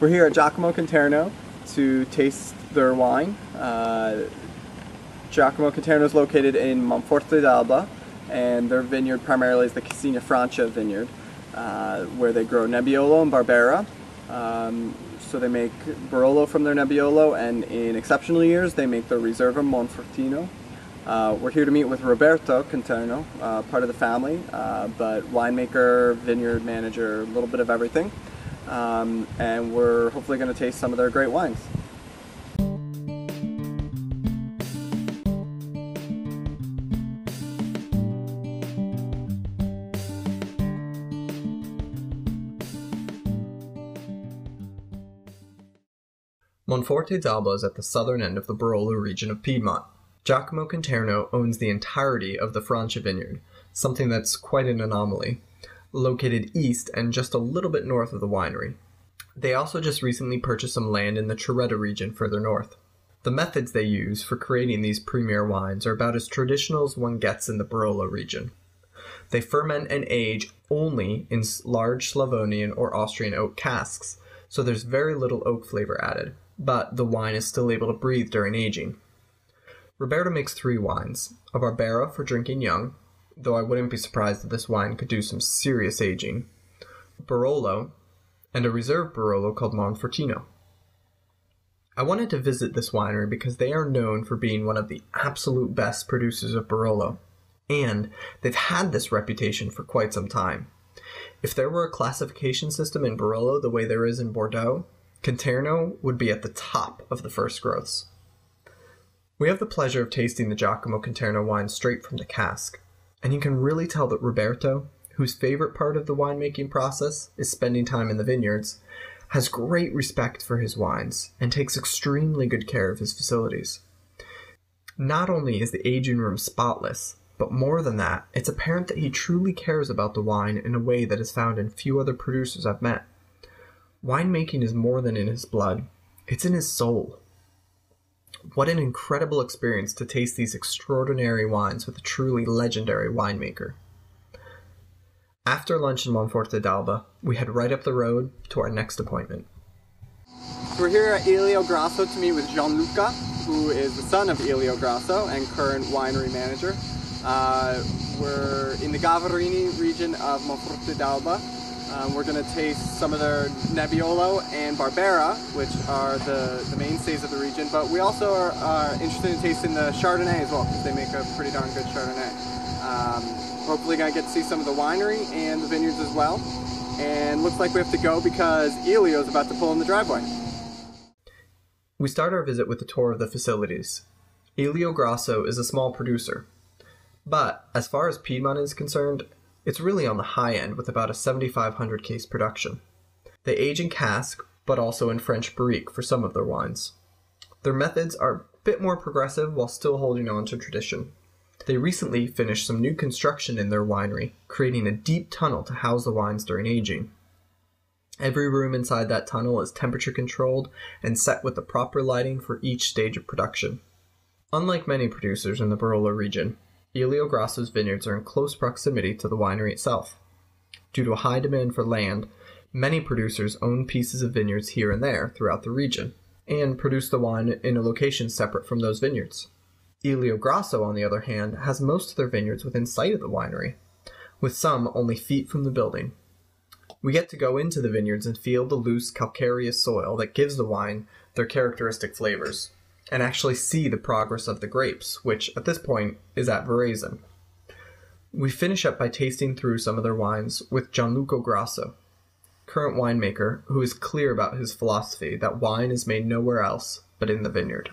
We're here at Giacomo Conterno to taste their wine. Uh, Giacomo Conterno is located in Monforte d'Alba, and their vineyard primarily is the Cascina Francia vineyard, uh, where they grow Nebbiolo and Barbera. Um, so they make Barolo from their Nebbiolo, and in exceptional years, they make their Reserva Monfortino. Uh, we're here to meet with Roberto Conterno, uh, part of the family, uh, but winemaker, vineyard manager, a little bit of everything. Um, and we're hopefully going to taste some of their great wines. Monforte d'Alba is at the southern end of the Barolo region of Piedmont. Giacomo Conterno owns the entirety of the Francia vineyard, something that's quite an anomaly, located east and just a little bit north of the winery. They also just recently purchased some land in the Cerretta region further north. The methods they use for creating these premier wines are about as traditional as one gets in the Barolo region. They ferment and age only in large Slavonian or Austrian oak casks, so there's very little oak flavor added but the wine is still able to breathe during aging. Roberto makes three wines a Barbera for drinking young, though I wouldn't be surprised that this wine could do some serious aging, Barolo, and a reserve Barolo called Monfortino. I wanted to visit this winery because they are known for being one of the absolute best producers of Barolo, and they've had this reputation for quite some time. If there were a classification system in Barolo the way there is in Bordeaux, Conterno would be at the top of the first growths. We have the pleasure of tasting the Giacomo Conterno wine straight from the cask, and you can really tell that Roberto, whose favorite part of the winemaking process is spending time in the vineyards, has great respect for his wines and takes extremely good care of his facilities. Not only is the aging room spotless, but more than that, it's apparent that he truly cares about the wine in a way that is found in few other producers I've met. Winemaking is more than in his blood, it's in his soul. What an incredible experience to taste these extraordinary wines with a truly legendary winemaker. After lunch in Monforte d'Alba, we head right up the road to our next appointment. We're here at Elio Grasso to meet with Gianluca, who is the son of Elio Grasso and current winery manager. Uh, we're in the Gavarini region of Monforte d'Alba, um, we're going to taste some of their Nebbiolo and Barbera, which are the, the mainstays of the region, but we also are, are interested in tasting the Chardonnay as well, because they make a pretty darn good Chardonnay. Um, hopefully going to get to see some of the winery and the vineyards as well. And looks like we have to go because Elio's about to pull in the driveway. We start our visit with a tour of the facilities. Elio Grasso is a small producer. But, as far as Piedmont is concerned, it's really on the high end with about a 7,500 case production. They age in cask, but also in French barrique for some of their wines. Their methods are a bit more progressive while still holding on to tradition. They recently finished some new construction in their winery, creating a deep tunnel to house the wines during aging. Every room inside that tunnel is temperature controlled and set with the proper lighting for each stage of production. Unlike many producers in the Barolo region, Elio Grasso's vineyards are in close proximity to the winery itself. Due to a high demand for land, many producers own pieces of vineyards here and there throughout the region, and produce the wine in a location separate from those vineyards. Elio Grasso, on the other hand, has most of their vineyards within sight of the winery, with some only feet from the building. We get to go into the vineyards and feel the loose calcareous soil that gives the wine their characteristic flavors and actually see the progress of the grapes, which at this point is at veraison. We finish up by tasting through some of their wines with Gianluca Grasso, current winemaker who is clear about his philosophy that wine is made nowhere else but in the vineyard.